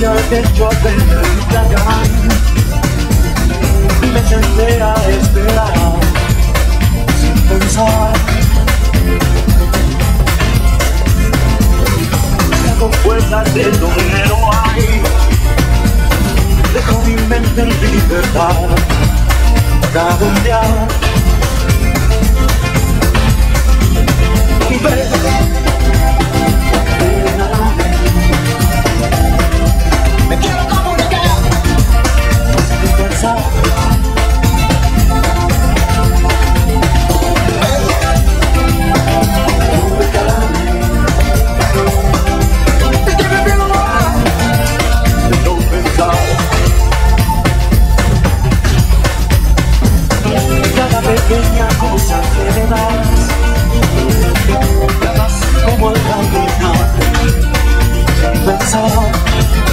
techo del huracán me senté a esperar sin pensar. Con fuerzas de donde no hay, dejo mi mente en libertad para bombear soul